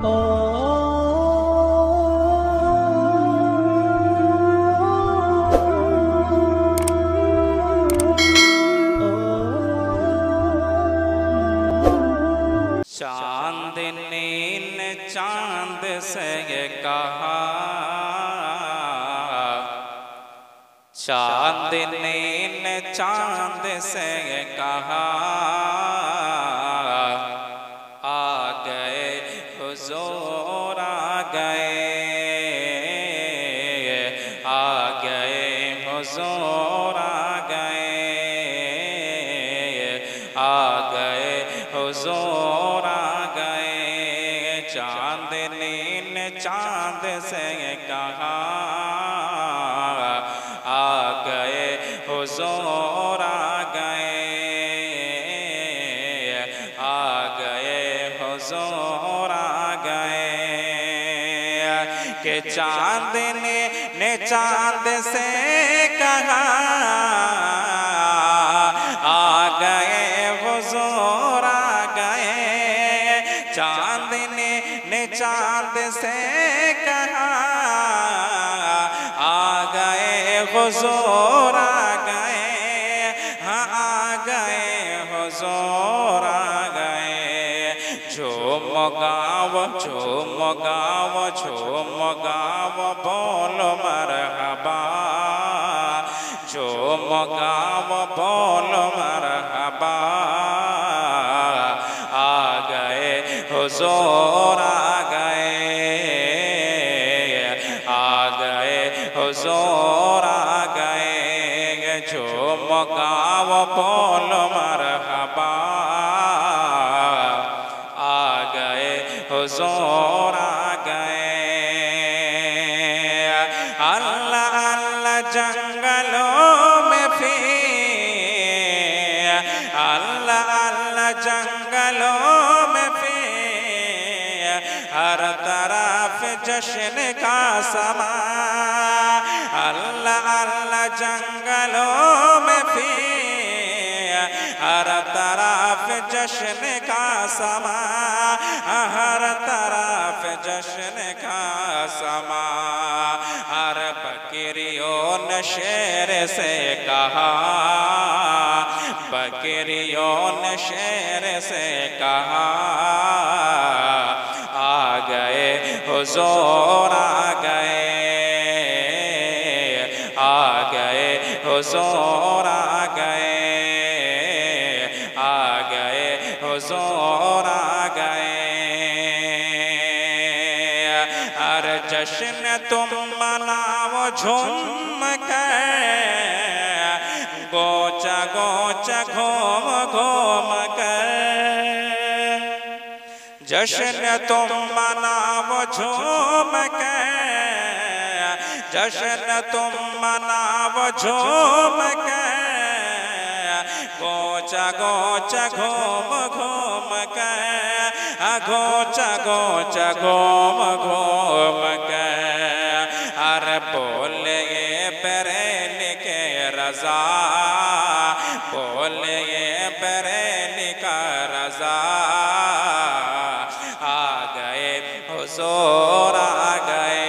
چاند نے چاند سے کہا چاند نے چاند سے کہا گئے حضور آ گئے آ گئے حضور آ گئے۔ چاند نے چاند سے کہا، آ گئے حضور آ گئے۔ کہ چاند نے نے چاند سے کہا، آ گئے حضور آ گئے۔ چاند نے نے چاند سے کہا، آ گئے حضور آ گئے۔ ہاں آ گئے حضور جھوم گاو جھوم گاو جھوم گاو بول مرحبا جھوم گاو بول مرحبا آ گئے حضور آ گئے آ گئے حضور حضور آ گئے۔ اللہ اللہ جنگلوں میں پھر۔ اللہ اللہ جنگلوں میں پھر۔ ہر طرف جشن کا سما۔ اللہ اللہ جنگلوں میں پھر۔ ہر طرف جشن کا سما۔ شیر سے کہا بکریوں نے شیر سے کہا، آ گئے، حضور آ گئے آ گئے، حضور آ گئے آ گئے، حضور آ گئے۔ ہر جشن تم مناؤ جھوم کر گوچا گوچا گھوم گھوم کر جشن تم مناؤ جھوم کر جشن تم مناؤ جھوم کر گوچا گوچا گھوم گھوم کر گوچا گوچا گھوم گھوم کر ہر بولے برین کے رضا، بولے برین کا رضا۔ آ گئے حضور، آ گئے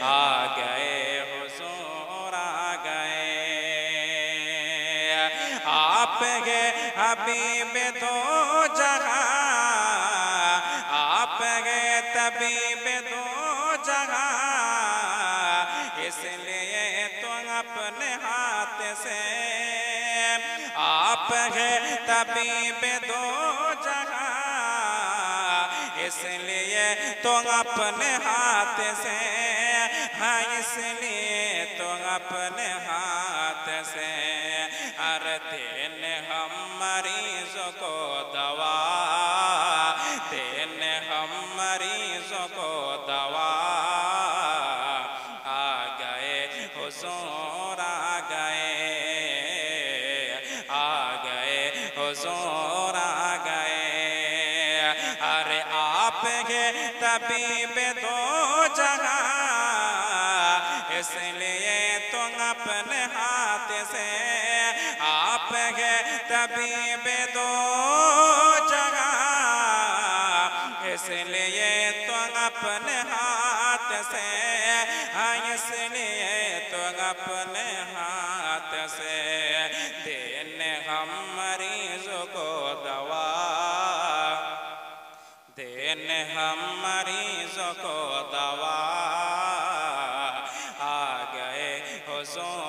آ گئے حضور، آ گئے۔ آپ گے حبیب دو جہاں اس لیے تو اپنے ہاتھ سے آپ گے طبیب دو جہاں اس لیے تو اپنے ہاتھ سے ہاں اس لیے تو اپنے ہاتھ سے ہر دن ہم مریضوں کو دوا حضور آ گئے۔ ارے آپ گے طبیب دو جگہ۔ اس لیے تم اپنے ہاتھ سے آپ گے طبیب دو جگہ۔ اس لیے تو اپنے ہاتھ دن ہم مریضوں کو دوا آ گئے حضور